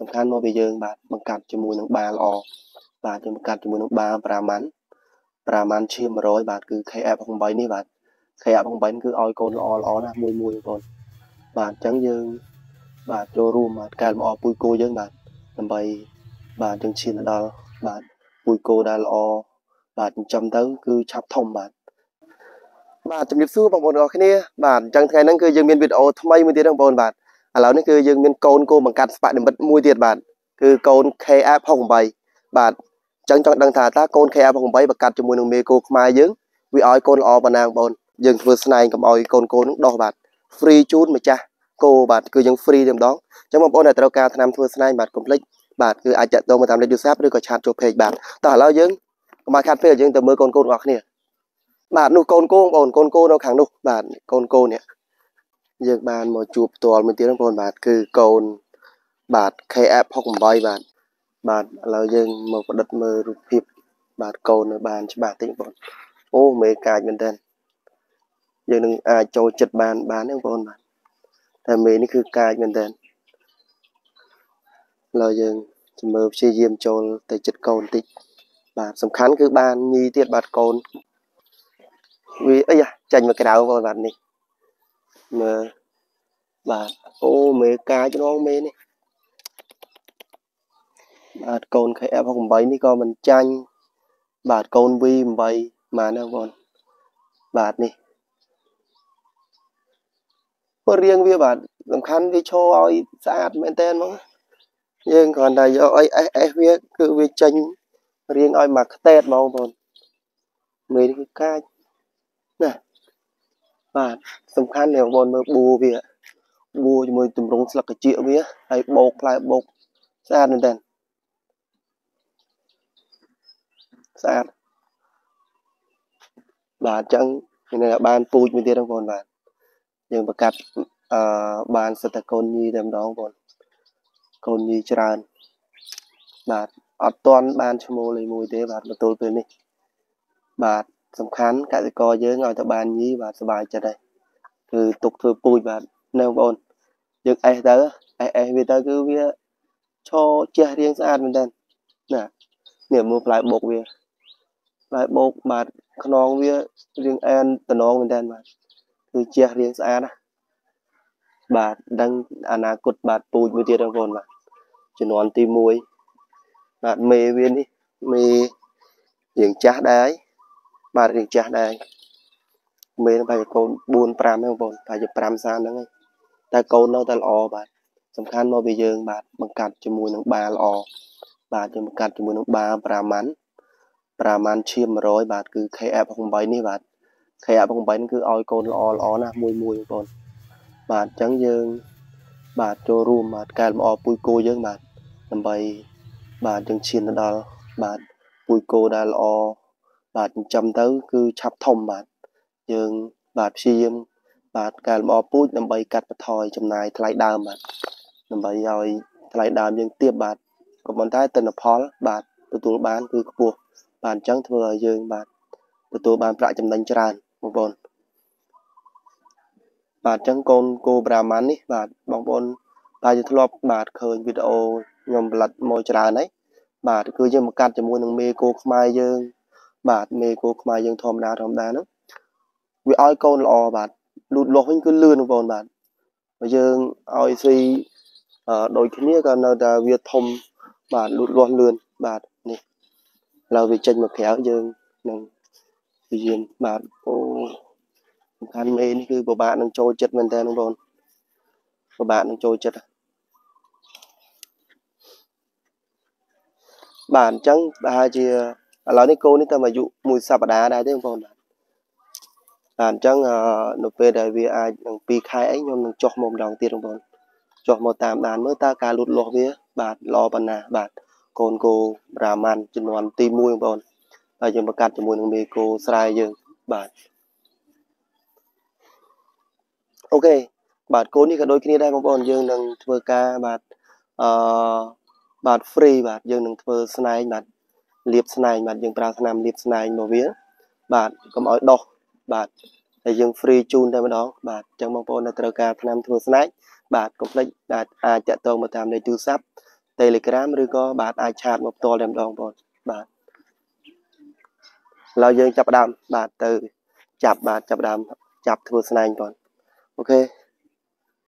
សំខាន់មកពីយើងបាទបង្កាត់ជាមួយនឹងបាល្អបាទយើងបង្កាត់ជាមួយនឹងបា5ម៉ាន់5ម៉ាន់ឈាម100បាទគឺ KF 8នេះបាទ KF 8គឺឲ្យកូនល្អល្អណាស់មួយមួយបងប្អូនបាទអញ្ចឹងយើងបាទចូលរួមបាទកែលម្អពូជគោយើងបាទដើម្បីបាទយើងឈានទៅដល់បាទពូជគោដែលល្អបាទចិញ្ចឹមទៅគឺឆាប់ធំបាទបាទជំរាបសួរបងប្អូនទាំងអស់គ្នាបាទអញ្ចឹងថ្ងៃហ្នឹងគឺយើងមានវីដេអូថ្មីមួយទៀតបងប្អូនបាទ ឥឡូវនេះគឺយើងមានកូនគោបង្កាត់ស្ប៉ានិមិត្តមួយទៀតបាទគឺកូន KF68 បាទអញ្ចឹងចង់ដឹងថាតើកូន KF68 បង្កាត់ជាមួយនឹងមេគោខ្មែរយើងវាឲ្យកូនល្អប៉ុណ្ណាបងប្អូនយើងធ្វើស្នែងកុំឲ្យកូនគោនឹងដោះបាទ free ជូនម្ចាស់គោបាទគឺយើង free តែម្ដងអញ្ចឹងបងប្អូនដែលត្រូវការថ្នាំធ្វើស្នែងបាទកុំភ្លេចបាទគឺអាចចាក់តងមកតាមលេខទូរស័ព្ទឬក៏ឆាតចូល page បាទតោះឥឡូវយើងកុំឲ្យខាត់ពេលយើងទៅមើលកូនកូនរបស់គ្នាបាទនោះកូនគោបងប្អូនកូនគោនៅខាងនោះបាទកូនគោនេះ យើងបានមកជួបផ្ទាល់មួយទៀតបងប្អូនបាទគឺកូនបាទ KF 68បាទបាទឥឡូវយើងមកប្រឌិតមើលរូបភាពបាទកូននៅបានច្បាស់តិចបងប្អូនអូមេកាចមែនតើយើងនឹងអាចចូលចិត្តបានបានទេបងប្អូនបាទតែមេនេះគឺកាចមែនតើឥឡូវយើងជំមើព្យាយាមចូលទៅចិត្តកូនតិចបាទសំខាន់គឺបានញីទៀតបាទកូនវាអីចាញ់មកក្រៅបងបាទនេះ មើលបាទអូមេកាចរងមេនេះបាទកូន KF68 នេះក៏មិនចាញ់បាទកូន V8 មកណាបងបាទនេះព្រោះរៀងវាបាទសំខាន់វាឈរឲ្យស្អាតមែនតើហ្មងយើងគ្រាន់តែយកអី SS វាគឺវាចេញរៀងឲ្យមកខ្ទេតហ្មងបងមេនេះគឺកាចណា បាទសំខាន់នេះបងប្អូនមើលបួវាបួជាមួយទម្រង់ស្លឹកកជាវាហើយបោកផ្លែបោកស្អាតមែនតើស្អាតបាទអញ្ចឹងមានបានពូជមួយទៀតបងប្អូនបាទយើងប្រកាសអឺបានសិតតែកូនញីតែម្ដងបងប្អូនកូនញីច្រើនបាទអត់ទាន់បានឈ្មោះលេខ1ទេបាទបន្ទល់ពេលនេះបាទ សំខាន់កសិករយើងឲ្យតែបានញីបាទសុបាយចិត្តហើយគឺទុកធ្វើពូជបាទនៅបងប្អូនយើងអេសទៅអេសអេសវាទៅគឺវាឈរជះរៀងស្អាតមែនតើណានេះមើលផ្លែបុកវាផ្លែបុកបាទខ្នងវារៀងអែនតំណងមែនតើបាទគឺជះរៀងស្អាតណាបាទដឹងអនាគតបាទពូជមួយទៀតបងប្អូនបាទជំនាន់ទី1បាទមេវានេះមេរៀងចាស់ដែរហើយ បាទរៀងចាស់ដែរមេប្រហែលកូន4 5ហ្នឹងបងប្អូនប្រហែល5 30ហ្នឹងហើយតែកូននៅតែល្អបាទសំខាន់មកពីយើង បាទបង្កាត់ជាមួយនឹងបាល្អបាទយើងបង្កាត់ជាមួយនឹងបា5ម៉ាន់5ម៉ាន់ឈាម100បាទគឺ KF 8នេះបាទ KF 8គឺឲ្យកូនល្អល្អណាស់មួយមួយបងប្អូនបាទអញ្ចឹងយើង បាទចូលរួមបាទកែលម្អពូជគោយើងបាទដើម្បីបាទយើងឈានទៅដល់បាទពូជគោដែលល្អ បាទចិញ្ចឹមទៅ គឺឆាប់ធំបាទយើងបាទព្យាយាមបាទកែលម្អពូជដើម្បីកាត់បន្ថយចំណាយថ្លៃដើមបាទដើម្បីឲ្យថ្លៃដើមយើងទាបបាទក៏ប៉ុន្តែទិន្នផល បាទទទួលបានគឺខ្ពស់បាទអញ្ចឹងធ្វើឲ្យយើងបាទទទួលបានប្រាក់ចំណេញច្រើនបងប្អូនបាទអញ្ចឹងកូនគោប្រាម៉ាន់នេះបាទបងប្អូនតែយើងធ្លាប់បាទឃើញវីដេអូខ្ញុំផលិតមកច្រើនហើយបាទគឺយើងមកកាត់ជាមួយនឹងមេគោខ្មែរយើង បាទមេគោខ្មែរយើងធម្មតាធម្មតាហ្នឹងវាឲ្យកូនល្អបាទលូតលាស់វិញគឺលឿនបងប្អូនបាទបើយើងឲ្យស៊ីដូចគ្នាក៏នៅតែវាធំបាទលូតលាស់លឿនបាទនេះឥឡូវវាចេញមកក្រៅយើងនឹងព្យាយាមបាទអូសំខាន់មេនេះគឺពិបាកនឹងចូលចិត្តមែនតើបងប្អូនពិបាកនឹងចូលចិត្តបាទអញ្ចឹងប្រហែលជា ឥឡូវនេះគោនេះតែអាយុមួយសប្តាហ៍ដែរទេបងប្អូនបាទបាទអញ្ចឹងនៅពេលដែលវាអាចនឹង2ខែអីខ្ញុំនឹងចុះមកម្ដងទៀតបងប្អូនចុះមកតាមដានមើលតើការលូតលាស់វា បាទល្អប៉ុណ្ណាបាទកូនគោរាម៉ាន់ចំនួនទី1បងប្អូនហើយយើងបង្កាត់ជាមួយនឹងមេគោស្រែយើងបាទអូខេបាទគោនេះក៏ដូចគ្នាដែរបងប្អូនយើងនឹងធ្វើការបាទអឺបាទ free បាទយើងនឹងធ្វើស្នែងបាទ លាបស្នែងបាទយើងប្រើថ្នាំលាបស្នែងមកវា បាទកុំឲ្យដុះបាទហើយយើង free ជូនតែម្ដងបាទអញ្ចឹងបងប្អូនដែលត្រូវការថ្នាំធ្វើស្នែងបាទកុំភ្លេចអាចតាក់ទងមកតាមលេខទូរស័ព្ទ Telegram ឬក៏បាទអាចឆាតមកផ្ទាល់តែម្ដងបងបាទឡើយយើងចាប់ដើមបាទទៅ ចាប់បាទចាប់ដើមចាប់ធ្វើស្នែងបងអូខេ